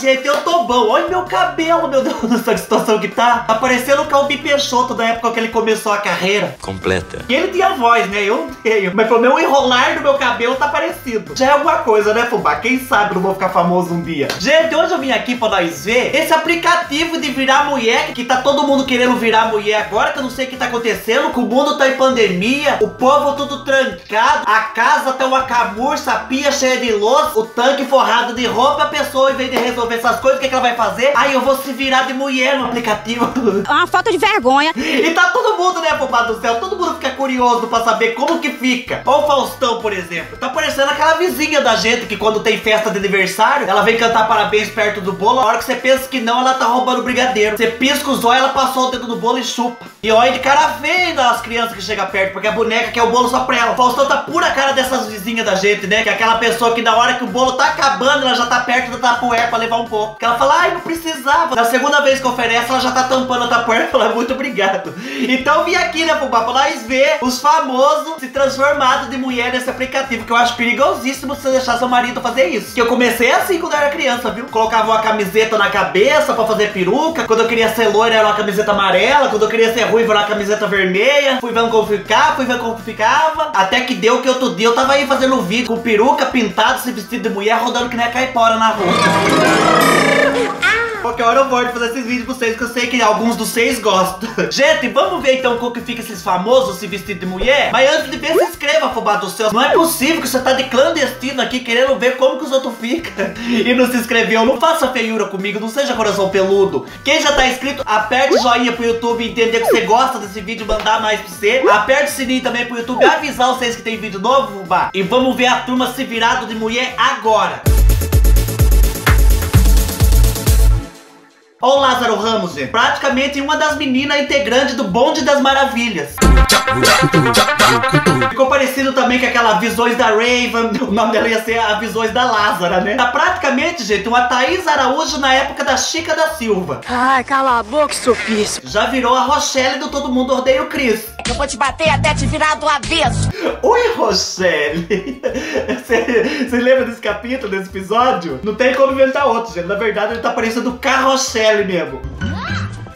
gente, eu tô bom. Olha meu cabelo, meu Deus do céu, que situação que tá. Tá parecendo o Calbi Peixoto da época que ele começou a carreira. Completa. E ele tinha voz, né? Eu não tenho. Mas pelo menos o enrolar do meu cabelo tá parecido. Já é alguma coisa, né, Fubá? Quem sabe não vou ficar famoso um dia. Gente, hoje eu vim aqui pra nós ver esse aplicativo de virar mulher, que tá todo mundo querendo virar mulher agora, que eu não sei o que tá acontecendo, que o mundo tá em pandemia, o povo tudo trancado, a casa tá uma camurça, a pia cheia de louça, o tanque forrado de roupa, a pessoa, em vez de resolver essas coisas, o que, que ela vai fazer? Aí eu vou se virar de mulher no aplicativo. É uma falta de vergonha. E tá todo mundo, né, Fubá do céu? Todo mundo fica curioso pra saber como que fica. Olha o Faustão, por exemplo. Tá parecendo aquela vizinha da gente que quando tem festa de aniversário, ela vem cantar parabéns perto do bolo. A hora que você pensa que não, ela tá roubando brigadeiro. Você pisca os olhos, ela passou o dedo no bolo e chupa. E olha de cara feia das crianças que chegam perto, porque a boneca quer o bolo só pra ela. O Faustão tá pura cara dessas vizinhas da gente, né? Que é aquela pessoa que na hora que o bolo tá acabando, ela já tá perto da tapuer pra levar um pouco. Que ela fala, ai, não precisava. Na segunda vez que oferece, ela já tá tampando a tapuer e fala, muito obrigado. Então vim aqui, né, Fubá, pra nós ver os famosos se transformando de mulher nesse aplicativo, que eu acho perigosíssimo você deixar seu marido fazer isso. Que eu comecei assim quando eu era criança, viu? Colocava uma camiseta na cabeça pra fazer peruca. Quando eu queria ser loira, era uma camiseta amarela. Quando eu queria ser ruiva, era uma camiseta vermelha. Fui vendo como ficava, fui vendo como ficava. Até que deu que outro dia eu tava aí fazendo um vídeo com peruca, pintado, se vestido de mulher, rodando que nem a caipora na rua. Qualquer hora eu volto fazer esses vídeos pra vocês, que eu sei que alguns dos seis gostam. Gente, vamos ver então como que fica esses famosos se vestindo de mulher? Mas antes de ver, se inscreva, fubá do céu. Não é possível que você tá de clandestino aqui querendo ver como que os outros ficam e não se inscreveu. Não faça feiura comigo, não seja coração peludo. Quem já tá inscrito, aperte o joinha pro YouTube entender que você gosta desse vídeo, mandar mais pra você. Aperte o sininho também pro YouTube avisar vocês que tem vídeo novo, fubá. E vamos ver a turma se virado de mulher agora. Olha o Lázaro Ramos. Praticamente uma das meninas integrantes do Bonde das Maravilhas. Ficou parecido também com aquela Visões da Raven. O nome dela ia ser a Visões da Lázara, né? Tá praticamente, gente, uma Thaís Araújo na época da Chica da Silva. Ai, cala a boca, sofício. Já virou a Rochelle do Todo Mundo Odeia o Chris. Eu vou te bater até te virar do avesso. Oi, Rochelle! Você lembra desse capítulo, desse episódio? Não tem como inventar outro, gente. Na verdade, ele tá parecendo com a Rochelle mesmo.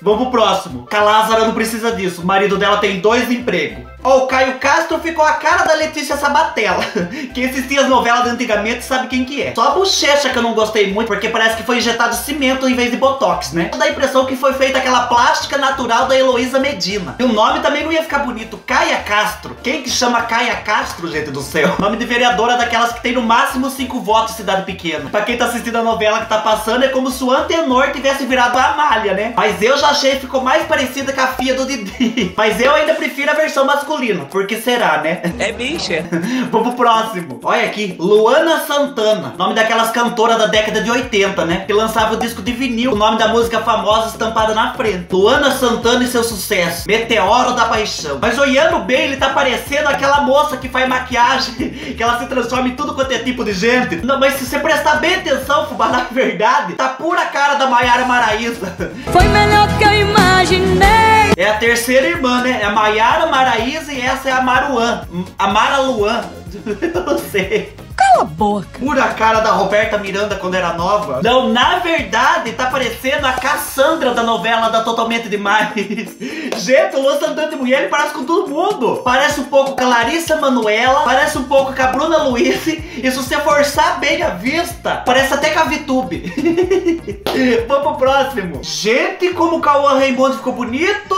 Vamos pro próximo. Que a Lázara não precisa disso. O marido dela tem dois empregos. Ó, o Caio Castro ficou a cara da Letícia Sabatella. Quem assistia as novelas antigamente sabe quem que é. Só a bochecha que eu não gostei muito, porque parece que foi injetado cimento em vez de botox, né? Dá a impressão que foi feita aquela plástica natural da Heloísa Medina. E o nome também não ia ficar bonito. Caia Castro. Quem que chama Caia Castro, gente do céu? Nome de vereadora daquelas que tem no máximo cinco votos em cidade pequena. Pra quem tá assistindo a novela que tá passando, é como se o Antenor tivesse virado a Amália, né? Mas eu já achei que ficou mais parecida com a filha do Didi. Mas eu ainda prefiro a versão masculina. Por que será, né? É bicha. Vamos pro próximo. Olha aqui, Luana Santana. Nome daquelas cantoras da década de 80, né? Que lançava o disco de vinil. O nome da música famosa estampada na frente. Luana Santana e seu sucesso. Meteoro da Paixão. Mas olhando bem, ele tá parecendo aquela moça que faz maquiagem. Que ela se transforma em tudo quanto é tipo de gente. Não, mas se você prestar bem atenção, fubá, na verdade, tá pura cara da Maiara Maraíza. Foi melhor que eu imaginei. É a terceira irmã, né? É a Maiara Maraíza e essa é a Maruan. A Mara Luan. Eu não sei. Cala a boca. Pura cara da Roberta Miranda quando era nova. Não, na verdade, tá parecendo a Cassandra da novela da Totalmente Demais. Gente, o Luan Santana de mulher ele parece com todo mundo. Parece um pouco com a Larissa Manuela, parece um pouco com a Bruna Luiz. E se você forçar bem a vista, parece até com a Vitube. Vamos pro próximo. Gente, como o Cauã Raymond ficou bonito.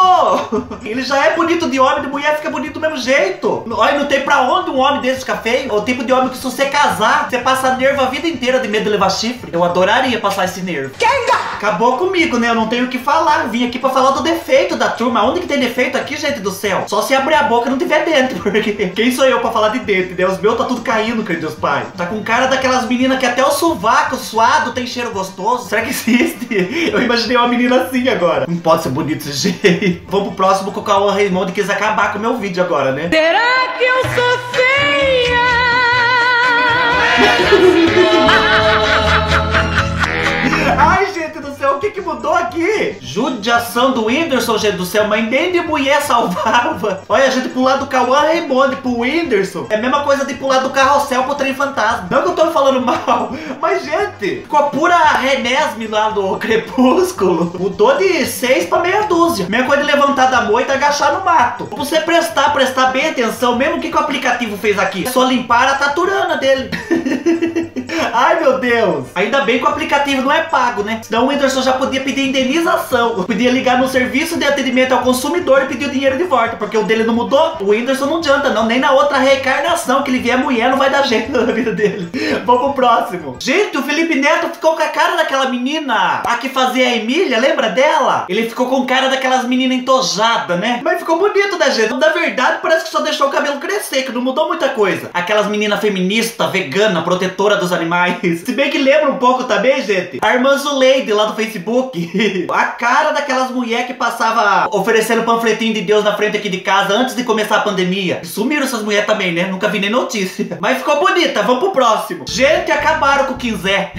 Ele já é bonito de homem, de mulher fica bonito do mesmo jeito. Olha, não tem pra onde um homem desse ficar feio. É o tipo de homem que se você casar, você passa nervo a vida inteira de medo de levar chifre. Eu adoraria passar esse nervo. Kenga! Acabou comigo, né? Eu não tenho o que falar. Vim aqui pra falar do defeito da turma. Onde que tem defeito aqui, gente do céu? Só se abrir a boca e não tiver dentro. Porque quem sou eu pra falar de dentro, né? Os meus tá tudo caindo, queridos pais. Tá com cara daquelas meninas que até o sovaco suado tem cheiro gostoso. Será que existe? Eu imaginei uma menina assim agora. Não pode ser bonito desse jeito. Vamos pro próximo que o Cauã Raymond quis acabar com o meu vídeo agora, né? Será que eu sou feia? Que que mudou aqui? Judiação do Whindersson, gente do céu, mas nem de mulher salvava. Olha, a gente pular do Cauã Raymond pro Whindersson. É a mesma coisa de pular do carrossel pro trem fantasma. Não que eu tô falando mal, mas, gente, ficou pura Renesme lá do Crepúsculo. Mudou de seis pra meia dúzia. Mesma coisa de levantar da moita e agachar no mato. Pra você prestar, prestar bem atenção, mesmo que, que o aplicativo fez aqui. É só limpar a taturana dele. Ai, meu Deus. Ainda bem que o aplicativo não é pago, né? Senão o Whindersson já podia pedir indenização. Podia ligar no serviço de atendimento ao consumidor e pedir o dinheiro de volta. Porque o dele não mudou. O Whindersson não adianta, não. Nem na outra reencarnação que ele vier mulher não vai dar jeito na vida dele. Vamos pro próximo. Gente, o Felipe Neto ficou com a cara daquela menina. A que fazia a Emília, lembra dela? Ele ficou com cara daquelas meninas entojadas, né? Mas ficou bonito, né, gente? Na verdade, parece que só deixou o cabelo crescer, que não mudou muita coisa. Aquelas meninas feministas, vegana, protetora dos animais. Se bem que lembra um pouco também, gente, a irmã Zuleide lá do Facebook. a cara daquelas mulheres que passava oferecendo panfletinho de Deus na frente aqui de casa antes de começar a pandemia. Sumiram essas mulheres também, né? Nunca vi nem notícia. Mas ficou bonita, vamos pro próximo. Gente, acabaram com o Quinzé.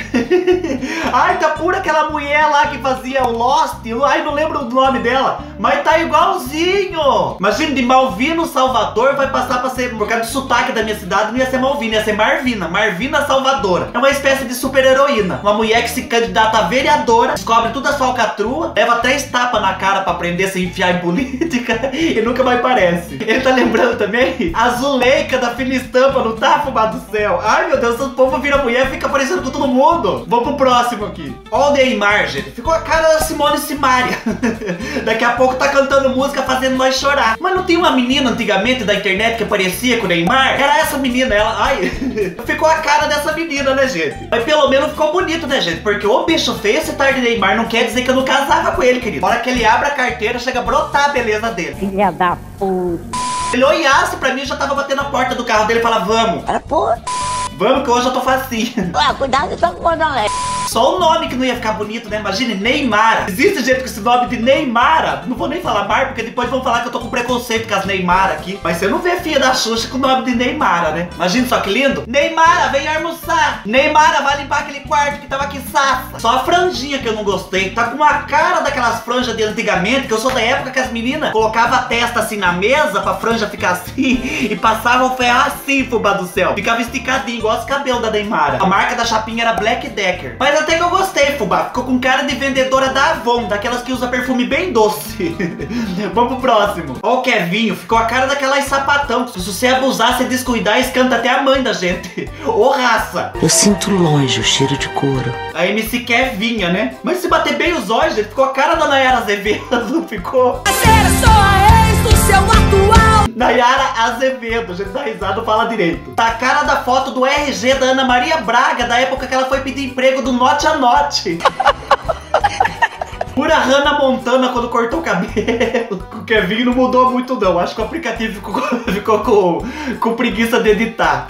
Ai, tá pura aquela mulher lá que fazia o Lost. Ai, não lembro o nome dela. Mas tá igualzinho. Imagina, de Malvino, Salvador, vai passar pra ser, por causa do sotaque da minha cidade, não ia ser Malvina, ia ser Marvina. Marvina Salvadora. É uma espécie de super heroína. Uma mulher que se candidata a vereadora, descobre toda a sua alcatrua, leva três tapas na cara pra aprender a se enfiar em política e nunca mais parece. Ele tá lembrando também? A Zuleika da fina estampa, não tá, fumado do céu? Ai, meu Deus, o povo vira mulher fica parecendo com todo mundo. Vamos pro próximo aqui. O Neymar, gente. Ficou a cara da Simone Simaria. Daqui a pouco tá cantando música fazendo nós chorar. Mas não tinha uma menina antigamente da internet que aparecia com o Neymar? Era essa menina, ela. Ai, ficou a cara dessa menina, né, gente? Mas pelo menos ficou bonito, né, gente? Porque o bicho feio esse tarde de Neymar não quer dizer que eu não casava com ele, querido. Na hora que ele abre a carteira, chega a brotar a beleza dele. Filha da puta. Ele olhasse pra mim e já tava batendo a porta do carro dele e falava, vamos, Era puta. vamos que hoje eu tô facinho. Ah, cuidado só com o. Só o nome que não ia ficar bonito, né? Imagine, Neymar. Existe gente com esse nome de Neymara. Não vou nem falar Mar, porque depois vão falar que eu tô com preconceito com as Neymar aqui. Mas você não vê a filha da Xuxa com o nome de Neymara, né? Imagina só que lindo. Neymara, vem almoçar. Neymara, vai limpar aquele quarto que tava aqui safa. Só a franjinha que eu não gostei. Tá com uma cara daquelas franjas de antigamente, que eu sou da época que as meninas colocavam a testa assim na mesa pra franja ficar assim e passavam o ferro assim, fubá do céu. Ficava esticadinho, igual os cabelos da Neymara. A marca da chapinha era Black Decker. Mas até que eu gostei, fubá. Ficou com cara de vendedora da Avon, daquelas que usa perfume bem doce. Vamos pro próximo. Ó o Kevinho, ficou a cara daquelas sapatão. Se você abusar, se descuidar, escanta até a mãe da gente. Ô raça. Eu sinto longe o cheiro de couro. A MC Kevinha, né? Mas se bater bem os olhos, gente, ficou a cara da Nayara Azevedo, não ficou? Ser só a ex do seu atual. Nayara Azevedo, gente, dá risada, fala direito. Tá a cara da foto do RG da Ana Maria Braga, da época que ela foi pedir emprego do Note a Note. Pura Hannah Montana quando cortou o cabelo. O Kevin não mudou muito não. Acho que o aplicativo ficou, ficou com, com preguiça de editar.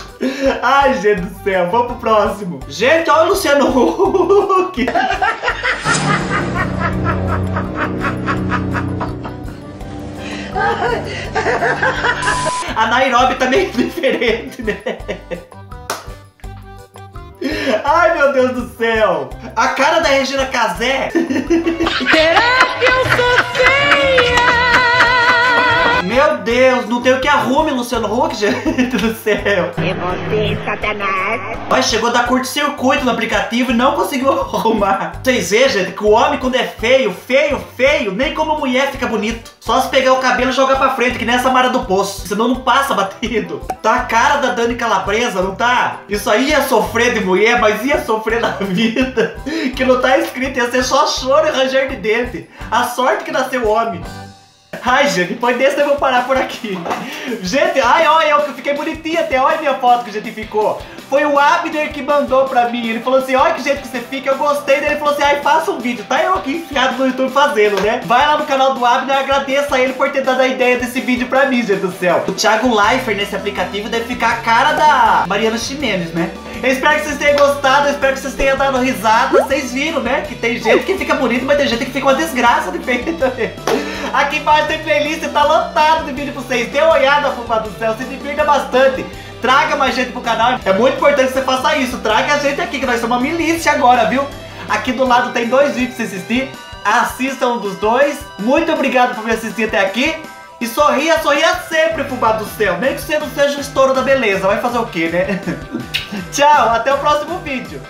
Ai, gente do céu. Vamos pro próximo. Gente, olha o Luciano Huck. A Nairobi tá meio diferente, né? Ai, meu Deus do céu! A cara da Regina Casé! Será que eu sou? Meu Deus, não tem o que arrume, Luciano Huck, gente do céu! É você, Satanás. Mas chegou a dar curto-circuito no aplicativo e não conseguiu arrumar. Vocês veem, gente, que o homem quando é feio, feio, feio, nem como mulher fica bonito. Só se pegar o cabelo e jogar pra frente, que nem essa Mara do Poço. Senão não passa batido. Tá a cara da Dani Calabresa, não tá? Isso aí ia sofrer de mulher, mas ia sofrer na vida. Que não tá escrito, ia ser só choro e ranger de dente. A sorte que nasceu homem. Ai, gente, depois desse eu vou parar por aqui. Gente, ai, olha, eu que fiquei bonitinha até. Olha a minha foto que a gente ficou. Foi o Abner que mandou pra mim. Ele falou assim: olha que jeito que você fica. Eu gostei dele. Ele falou assim: ai, faça um vídeo. Tá eu aqui enfiado no YouTube fazendo, né? Vai lá no canal do Abner agradeça a ele por ter dado a ideia desse vídeo pra mim, gente do céu. O Thiago Leifert nesse aplicativo deve ficar a cara da Mariana Ximenes, né? Eu espero que vocês tenham gostado, eu espero que vocês tenham dado risada. Vocês viram, né? Que tem gente que fica bonito, mas tem gente que fica uma desgraça de feio. Aqui embaixo tem playlist, tá lotado de vídeo pra vocês. Dê uma olhada, Fubá do Céu, se divirta bastante. Traga mais gente pro canal. É muito importante que você faça isso. Traga a gente aqui, que nós somos uma milícia agora, viu? Aqui do lado tem dois vídeos pra você assistir. assista um dos dois. Muito obrigado por me assistir até aqui. E sorria, sorria sempre, fubá do céu. Nem que você não seja o estouro da beleza. Vai fazer o quê, né? Tchau, até o próximo vídeo.